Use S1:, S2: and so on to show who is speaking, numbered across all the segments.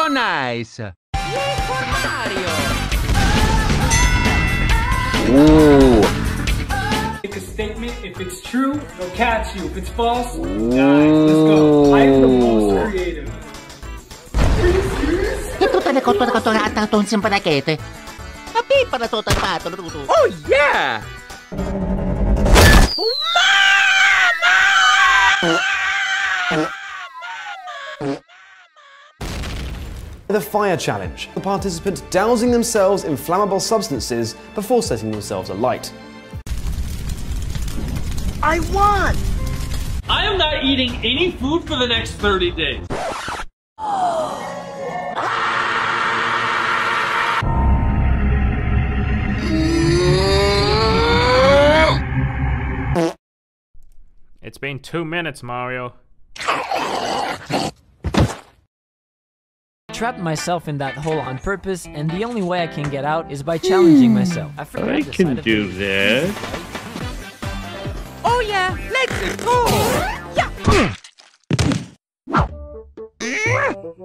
S1: Oh, nice.
S2: Ooh.
S3: Make a statement. If it's true, they'll catch you. If it's false, die. Let's go. I am the most creative.
S4: Tutte le
S5: The fire challenge. The participants dousing themselves in flammable substances before setting themselves alight.
S6: I won!
S7: I am not eating any food for the next 30 days.
S8: It's been two minutes, Mario.
S9: Trapped myself in that hole on purpose, and the only way I can get out is by challenging hmm. myself. I,
S10: I can do
S9: effect.
S10: that.
S1: Oh, yeah. Let's go. Yeah.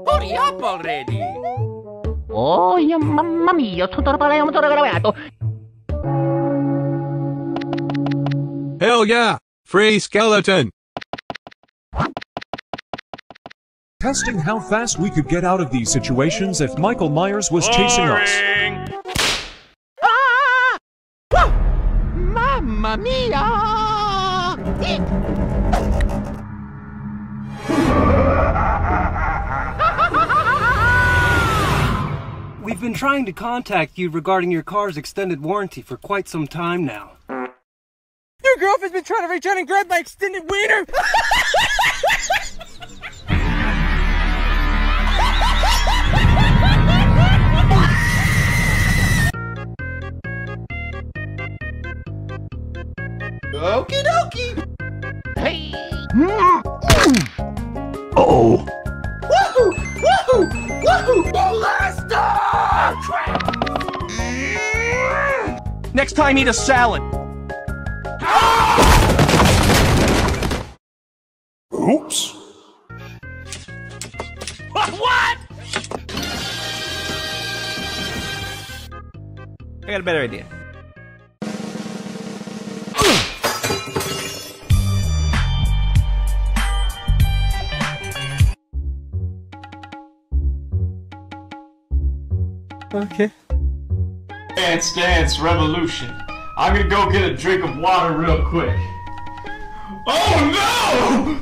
S1: Hurry up already.
S4: Oh, yeah, mamma mia, tutto pare un motore gravato.
S11: Hell yeah! Free skeleton!
S12: Testing how fast we could get out of these situations if Michael Myers was chasing us. Ah!
S4: Mamma mia!
S13: We've been trying to contact you regarding your car's extended warranty for quite some time now.
S6: Your girlfriend's been trying to reach out and grab my extended wiener!
S2: Oh. Woohoo! Woohoo! Woohoo! Molester!
S13: Next time, eat a salad.
S12: Oops.
S2: What?
S14: I got a better idea.
S7: Okay. Dance Dance Revolution. I'm gonna go get a drink of water real quick. Oh no!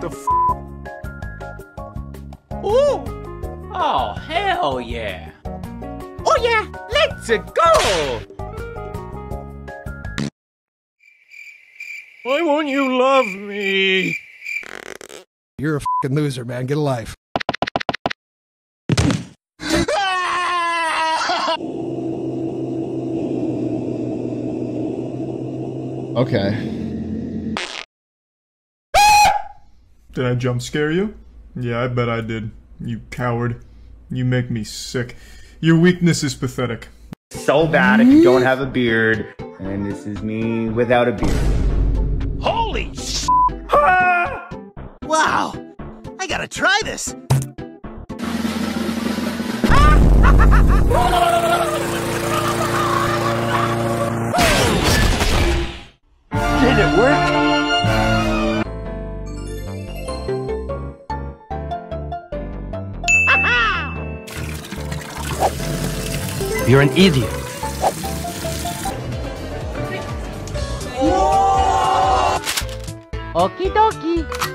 S14: The f. Ooh! Oh, hell yeah!
S1: Oh, yeah. Let's go.
S11: Why won't you love me?
S15: You're a fucking loser, man. Get a life.
S16: Okay.
S17: Did I jump scare you? Yeah, I bet I did. You coward. You make me sick. Your weakness is pathetic.
S16: So bad if you don't have a beard, and this is me without a beard.
S6: Holy sh! Ah! Wow! I gotta try this!
S2: Did it work?
S14: You're an idiot.
S4: Okie dokie.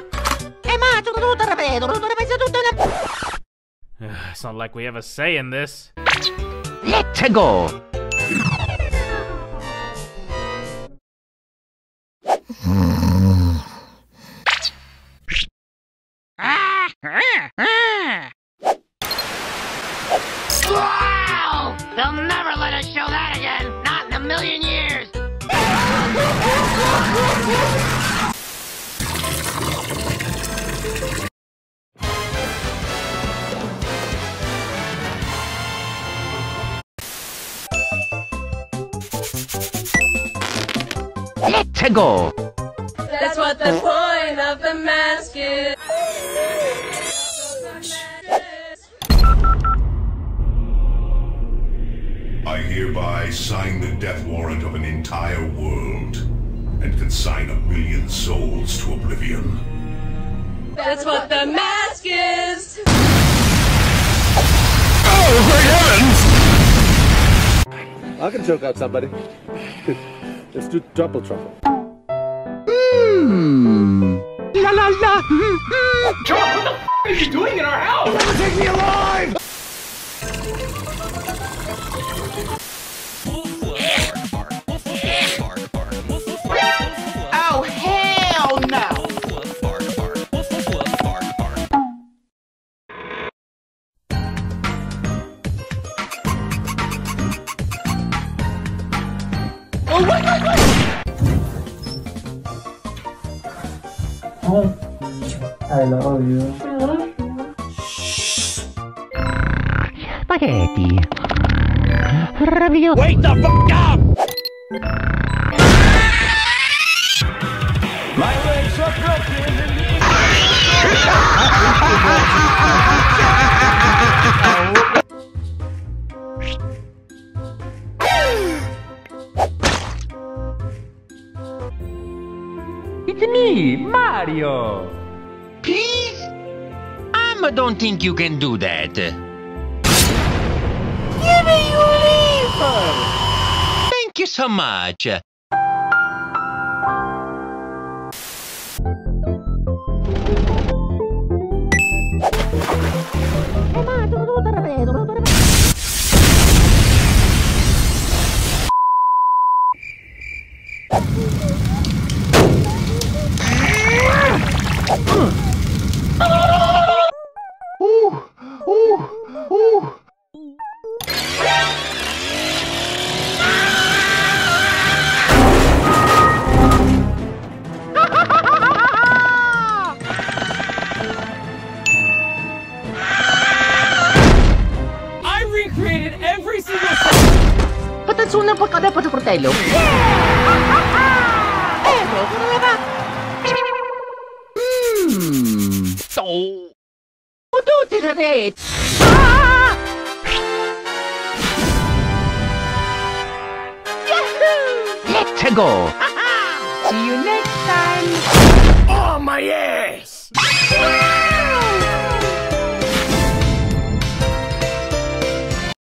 S8: It's not like we have a say in this.
S4: Let's go!
S18: Wow! They'll never let us show that again! Not in a million years!
S4: Let's!
S19: That's what the point
S10: of the mask is.
S19: I hereby sign the death warrant of an entire world and consign a million souls to oblivion.
S10: That's what the mask is.
S20: Oh, I can choke out somebody. Let's do double trouble.
S2: Hmm.
S10: La la la. John, what the f are you doing in our house?
S2: Never take me alive! Oh,
S10: wait, wait, wait!
S3: I love you.
S4: Spaghetti. Ravioli.
S2: Wake the fuck up!
S10: My legs are broken
S4: It's me, Mario.
S18: Please? I don't think you can do that.
S4: Give me your leave.
S18: Thank you so much.
S2: Ooh,
S4: Patatsunan pa kada pa sa portello.
S2: Hmm.
S4: Tutti na rin. Let's go.
S2: See you next time. Oh, my ass!